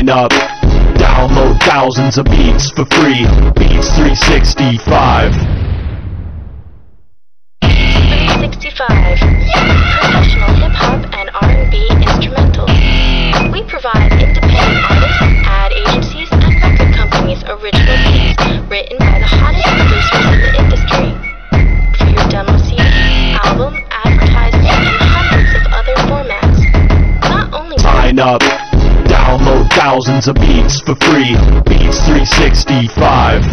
Sign up, download thousands of beats for free. Beats 365. 65. Professional hip hop and R&B instrumentals. We provide independent artists, ad agencies, and record companies original beats written by the hottest producers in the industry. For your demo CD, album, and hundreds of other formats. Not only Sign up, thousands of beats for free. Beats 365.